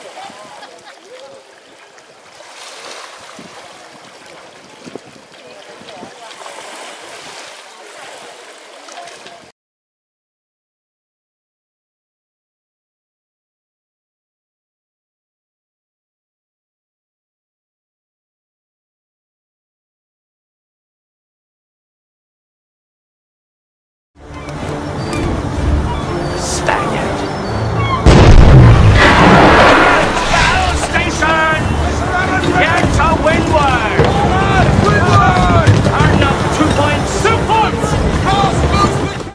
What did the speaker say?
けど。